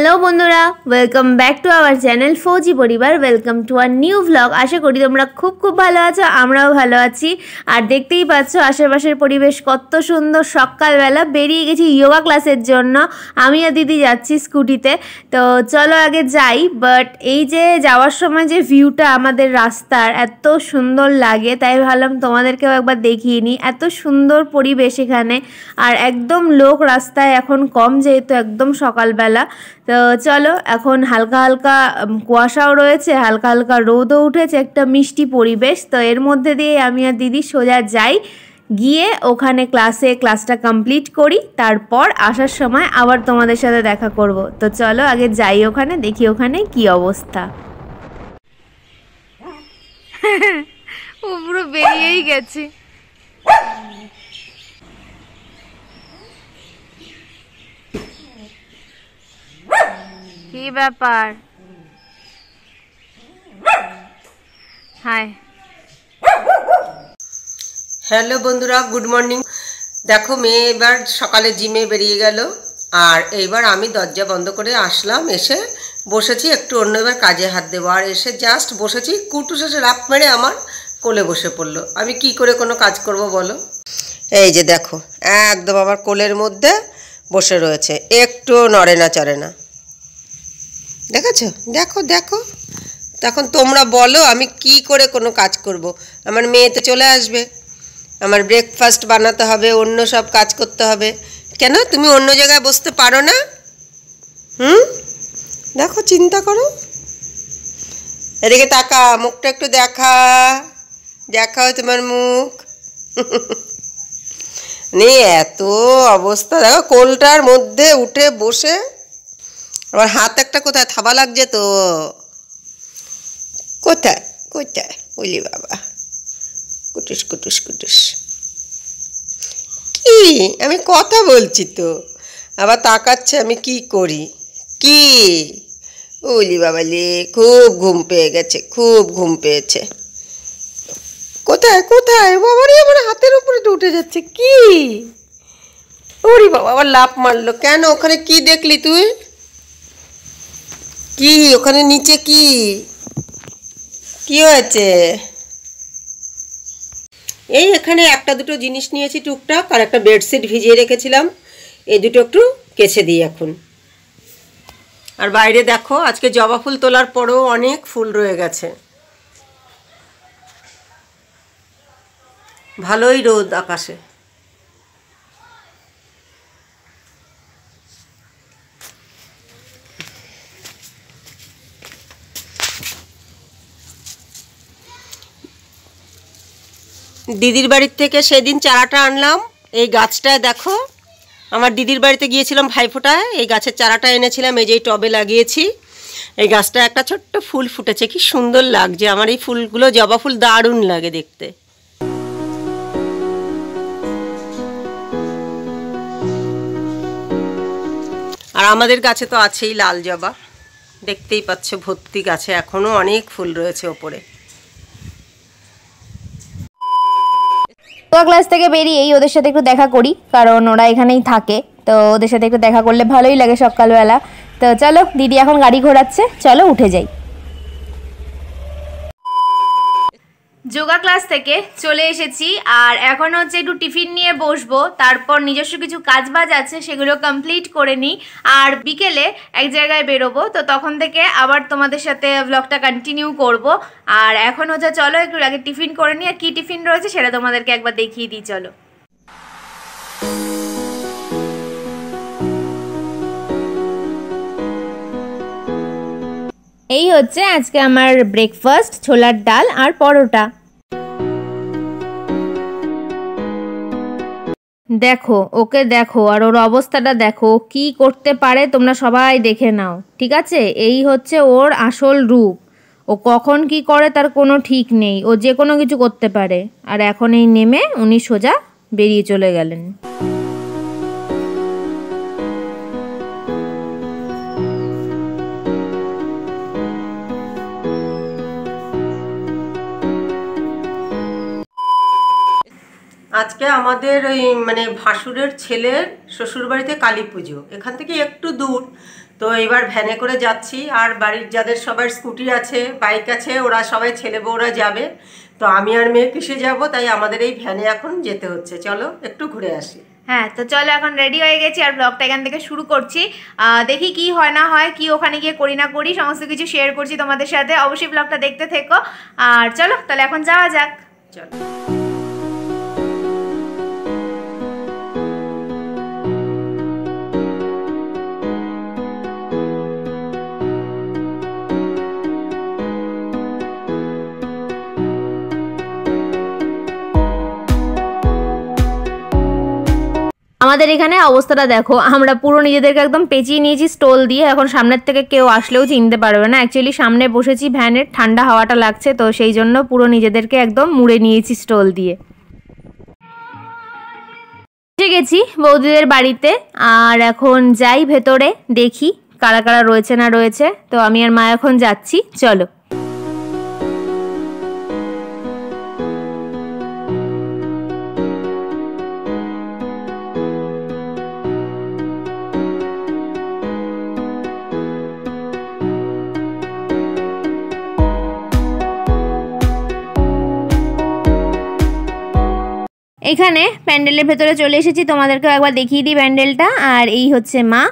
Hello বন্ধুরা welcome back to our channel Fauji Paribar welcome to our new vlog আশা করি তোমরা খুব খুব ভালো আছো, আমরাও ভালো আছি। আর দেখতেই পাচ্ছ, আশেপাশের পরিবেশ কত সুন্দর। সকালবেলা বেরিয়ে গেছি যোগা ক্লাসের জন্য। আমি আর দিদি যাচ্ছি স্কুটিতে তো চলো আগে যাই বাট এই যে যাওয়ার সময় যে ভিউটা আমাদের রাস্তার, এত সুন্দর লাগে। তাই ভাবলাম তোমাদেরকেও একবার দেখিয়ে নিই। এত সুন্দর পরিবেশ এখানে। আর একদম লোক রাস্তায় এখন কম, যেহেতু একদম সকালবেলা। তো চলো এখন হালকা হালকা কুয়াশাও রয়েছে হালকা হালকা রোদও উঠেছে একটা মিষ্টি পরিবেশ। তো এর মধ্যে দিয়ে আমি আর দিদি সোজা যাই গিয়ে ওখানে ক্লাসে ক্লাসটা কমপ্লিট করি তারপর আসার সময় আবার তোমাদের সাথে দেখা করব। তো চলো আগে যাই ওখানে দেখি ওখানে কি অবস্থা। ও পুরো বেরিয়েই গেছে। কি ব্যাপার? হাই। হ্যালো বন্ধুরা, গুড মর্নিং। দেখো, মেয়ে এবার সকালে জিমে বেরিয়ে গেল। আর এইবার আমি দরজা বন্ধ করে আসলাম, এসে বসেছি একটু অন্য এবার কাজে হাত দেবো। আর এসে জাস্ট বসেছি, কুটু শেষে রাপ মেরে আমার কোলে বসে পড়ল। আমি কি করে কোনো কাজ করব বলো? এই যে দেখো, একদম আমার কোলের মধ্যে বসে রয়েছে। একটু নড়ে না, চড়ে না। দেখেছ? দেখো দেখো। তখন তোমরা বলো, আমি কি করে কোনো কাজ করব? আমার মেয়ে তো চলে আসবে। আমার ব্রেকফাস্ট বানাতে হবে, অন্য সব কাজ করতে হবে। কেন? তুমি অন্য জায়গায় বসতে পারো না? হুম? দেখো, চিন্তা করো। এদিকে তাকা, মুখটা একটু দেখা। দেখাও তোমার মুখ। নে, এত অবস্থা। দেখো, কোলটার মধ্যে উঠে বসে আবার হাত একটা কোথায়? থাবা লাগছে তো। কোথায়? কোথায়? বলি বাবা। কুটুস কুটুস কুটুস। কি? আমি কথা বলছি তো। আবার তাকাচ্ছে, আমি কি করি? কি? ওলি বাবা, লে, খুব ঘুম পেয়ে গেছে, খুব ঘুম পেয়েছে। কোথায়? কোথায়? বাবারই আমার হাতের উপরে উঠে যাচ্ছে, কি? ওরে বাবা, আবার লাভ মারলো। কেন? ওখানে কি দেখলি তুই? কি? ওখানে নিচে কি? কি হয়েছে? এই এখানে একটা দুটো জিনিস নিয়েছি টুকটাক, আর একটা বেডশিট ভিজিয়ে রেখেছিলাম। এই দুটো একটু কেছে দিই এখন। আর বাইরে দেখো, আজকে জবা ফুল তোলার পরেও অনেক ফুল রয়ে গেছে। ভালোই রোদ আকাশে। দিদির বাড়ির থেকে সেদিন চারাটা আনলাম। এই গাছটায় দেখো, আমার দিদির বাড়িতে গিয়েছিলাম ভাইফোঁটায়, এই গাছের চারাটা এনেছিলাম, এই যে টবে লাগিয়েছি। এই গাছটা একটা ছোট্ট ফুল ফুটেছে, কি সুন্দর লাগছে, আমার এই ফুলগুলো, জবা ফুল দারুণ লাগে দেখতে। আর আমাদের গাছে তো আছেই লাল জবা, দেখতেই পাচ্ছ ভর্তি গাছে এখনও অনেক ফুল রয়েছে ওপরে। যোগা ক্লাস থেকে বেরিয়েই ওদের সাথে একটু দেখা করি, কারণ ওরা এখানেই থাকে। তো ওদের সাথে একটু দেখা করলে ভালোই লাগে সকালবেলা। তো চলো, দিদি এখন গাড়ি ঘোরাচ্ছে, চলো উঠে যাই। যোগা ক্লাস থেকে চলে এসেছি, আর এখন হচ্ছে একটু টিফিন নিয়ে বসবো, তারপর নিজস্ব কিছু কাজ বাজ আছে সেগুলো কমপ্লিট করে নিই, আর বিকেলে এক জায়গায় বেরোবো, তো তখন থেকে আবার তোমাদের সাথে ব্লগটা কন্টিনিউ করব। আর এখন হচ্ছে চলো একটু আগে টিফিন করে নিই, আর কী টিফিন রয়েছে সেটা তোমাদেরকে একবার দেখিয়ে দিই, চলো। এই হচ্ছে আজকে আমার ব্রেকফাস্ট ছোলার ডাল আর পরোটা। দেখো, ওকে দেখো আর ওর অবস্থাটা দেখো কি করতে পারে তোমরা সবাই দেখে নাও, ঠিক আছে? এই হচ্ছে ওর আসল রূপ। ও কখন কি করে তার কোনো ঠিক নেই, ও যে কোনো কিছু করতে পারে। আর এখন এই নেমে উনি সোজা বেরিয়ে চলে গেলেন। আমাদের ওই মানে ভাসুরের ছেলের শ্বশুরবাড়িতে কালী পুজো। এখান থেকে একটু দূর। তো এবার ভ্যানে করে যাচ্ছি। আর বাড়ির যাদের সবার স্কুটি আছে বাইক আছে ওরা সবাই ছেলে বউরা যাবে। তো আমি আর মেয়ে কিসে যাব? তাই আমাদের এই ভ্যানে এখন যেতে হচ্ছে। চলো একটু ঘুরে আসি। হ্যাঁ তো চলো এখন রেডি হয়ে গেছি আর ব্লগটা এখান থেকে শুরু করছি। দেখি কি হয় না হয় কি ওখানে গিয়ে করি না করি সমস্ত কিছু শেয়ার করছি তোমাদের সাথে। অবশ্যই ব্লগটা দেখতে থেকো। আর চলো তাহলে এখন যাওয়া যাক। চলো। আমাদের এখানে অবস্থাটা দেখো, আমরা পুরো নিজেদেরকে একদম পেঁচিয়ে নিয়েছি, স্টোল দিয়ে। এখন সামনের থেকে কেউ আসলেও চিনতে পারবে না। অ্যাকচুয়ালি সামনে বসেছি ভ্যানের ঠান্ডা হাওয়াটা লাগছে, তো সেই জন্য পুরো নিজেদেরকে একদম মুড়ে নিয়েছি স্টোল দিয়ে। এসে গেছি বৌদিদের বাড়িতে, আর এখন যাই ভেতরে, দেখি কারা কারা রয়েছে না রয়েছে। তো আমি আর মা এখন যাচ্ছি, চলো। এখানে প্যান্ডেলের ভেতরে চলে এসেছি তোমাদেরকে একবার দেখিয়ে দিই প্যান্ডেলটা। আর এই হচ্ছে মা।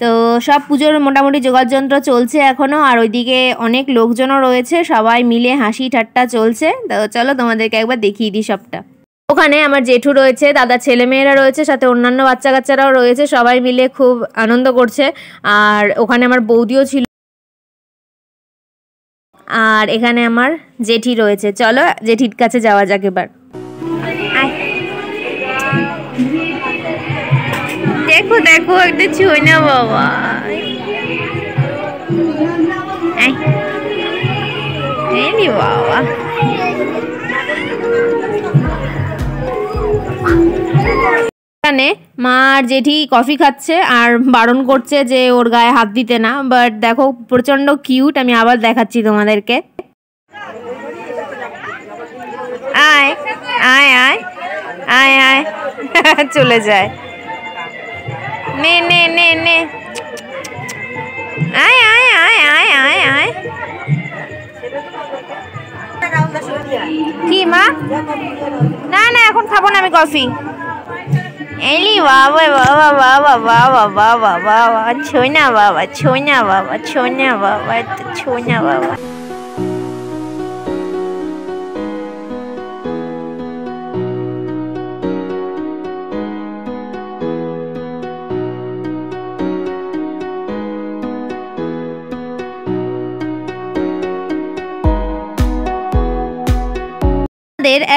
তো সব পুজোর মোটামুটি যোগাযন্ত্র চলছে এখনও, আর ওইদিকে অনেক লোকজনও রয়েছে, সবাই মিলে হাসি ঠাট্টা চলছে। তো চলো তোমাদেরকে একবার দেখিয়ে দিই সবটা। ওখানে আমার জেঠু রয়েছে, দাদা ছেলেমেয়েরা রয়েছে, সাথে অন্যান্য বাচ্চা কাচ্চারাও রয়েছে, সবাই মিলে খুব আনন্দ করছে। আর ওখানে আমার বৌদিও ছিল। আর এখানে আমার জেঠি রয়েছে। চলো জেঠির কাছে যাওয়া যাক এবার। দেখো দেখো, একটা ছুঁই না বাবা। বাবা। এখানে মা আর জেঠি কফি খাচ্ছে আর বারণ করছে যে ওর গায়ে হাত দিতে না বাট দেখো প্রচণ্ড কিউট আমি আবার দেখাচ্ছি তোমাদেরকে। আয় আয় আয় আয় আয়, চলে যায়। নে নে নে নে। আয় আয় আয় আয় আয় আয়। কি, মা? না না, এখন খাব না, আমি কফি এলি বাবা বাবা বাবা বাবা বাবা বাবা, ছোনা বাবা ছোনা বাবা ছোনা বাবা ছোনা, বাবা।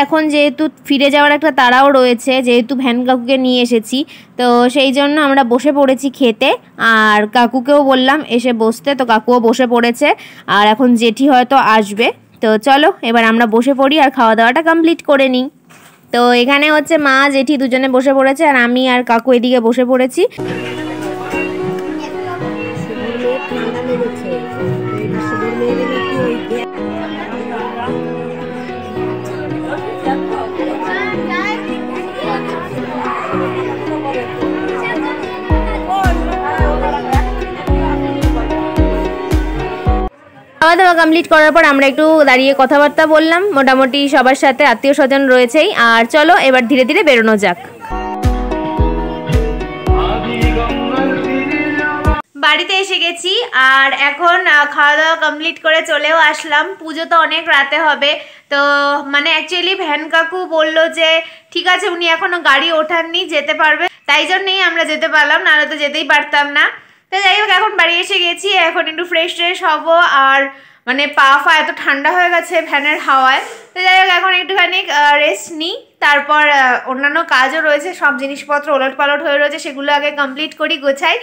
এখন যেহেতু ফিরে যাওয়ার একটা তাড়াও রয়েছে, যেহেতু ভ্যান কাকুকে নিয়ে এসেছি, তো সেই জন্য আমরা বসে পড়েছি খেতে। আর কাকুকেও বললাম এসে বসতে, তো কাকুও বসে পড়েছে। আর এখন জেঠি হয়তো আসবে। তো চলো, এবার আমরা বসে পড়ি আর খাওয়া দাওয়াটা কমপ্লিট করে নিই। তো এখানে হচ্ছে মা, জেঠি দুজনে বসে পড়েছে, আর আমি আর কাকু এদিকে বসে পড়েছি। খাওয়া দাওয়া কমপ্লিট করার পর আমরা একটু দাঁড়িয়ে কথাবার্তা বললাম। মোটামুটি সবার সাথে আত্মীয় স্বজন রয়েছেই। আর চলো, এবার ধীরে ধীরে বেরোনো যাক। বাড়িতে এসে গেছি, আর এখন খাওয়া দাওয়া কমপ্লিট করে চলেও আসলাম। পুজো তো অনেক রাতে হবে। তো মানে অ্যাকচুয়ালি ভ্যান কাকু বলল যে, ঠিক আছে, উনি এখনও গাড়ি ওঠাননি, যেতে পারবে। তাই জন্যই আমরা যেতে পারলাম, নাহলে তো যেতেই পারতাম না। তো যাই হোক, এখন বাড়ি এসে গেছি, এখন একটু ফ্রেশ ট্রেশ হব, আর মানে পা ফা এত ঠান্ডা হয়ে গেছে ফ্যানের হাওয়ায়। তো যাই হোক, এখন একটুখানি রেস্ট নিই, তারপর অন্যান্য কাজও রয়েছে, সব জিনিসপত্র ওলট পালট হয়ে রয়েছে, সেগুলো আগে কমপ্লিট করি, গোছাই।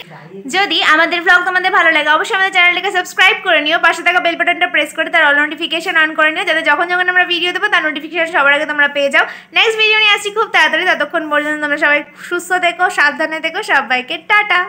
যদি আমাদের ব্লগ তোমাদের ভালো লাগে, অবশ্যই আমাদের চ্যানেলটাকে সাবস্ক্রাইব করে নিও, পাশে থাকা বেল বাটনটা প্রেস করে তার অল নোটিফিকেশন অন করে নিও, যাতে যখন যখন আমরা ভিডিও দেবো, তার নোটিফিকেশন সবার আগে তোমরা পেয়ে যাও। নেক্সট ভিডিও নিয়ে আসছি খুব তাড়াতাড়ি, ততক্ষণ পর্যন্ত তোমরা সবাই সুস্থ থেকো, সাবধানে থেকো, সবাইকে টাটা!